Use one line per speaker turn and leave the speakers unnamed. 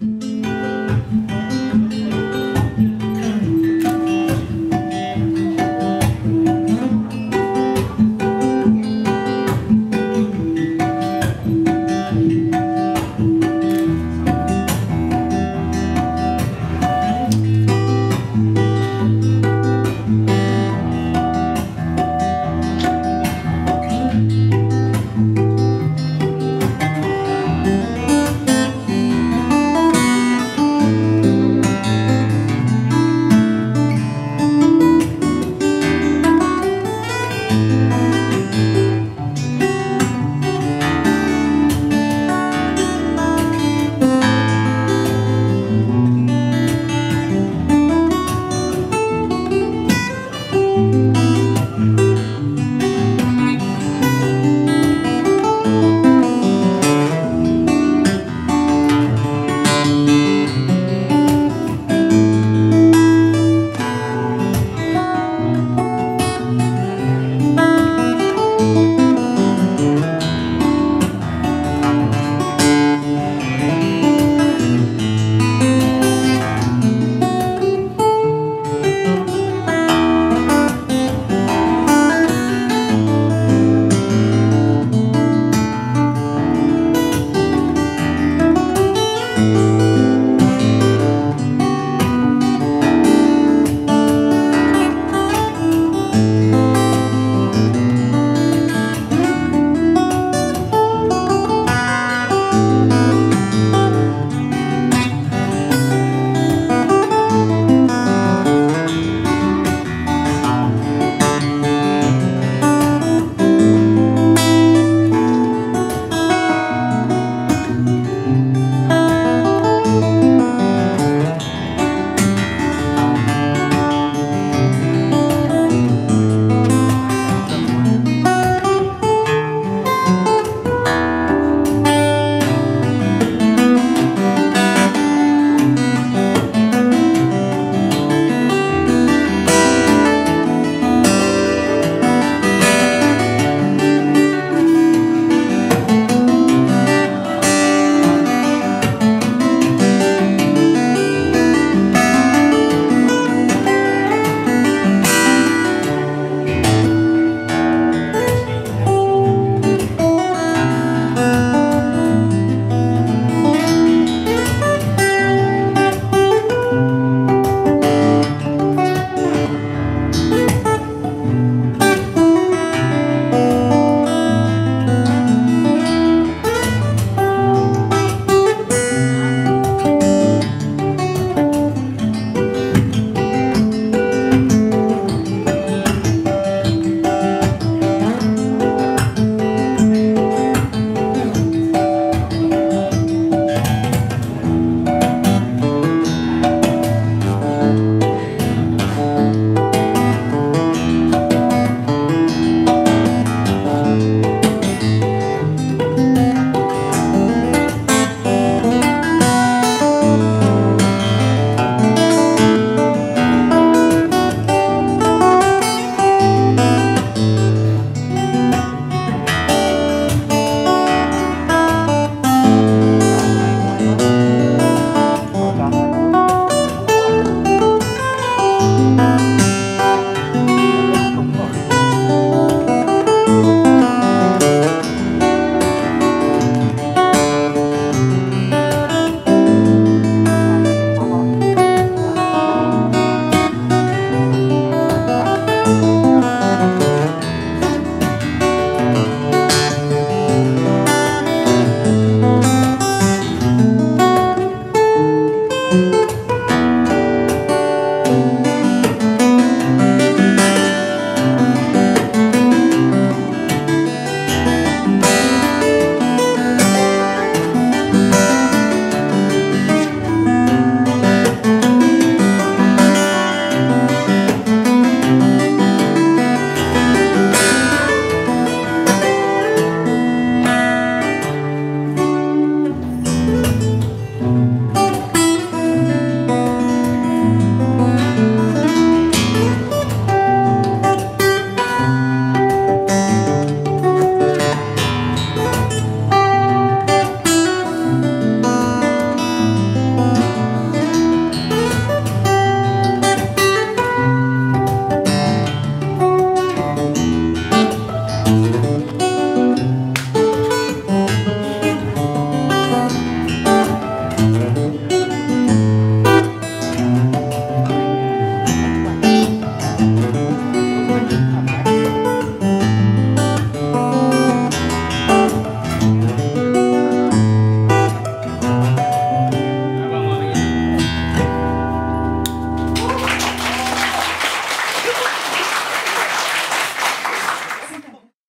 you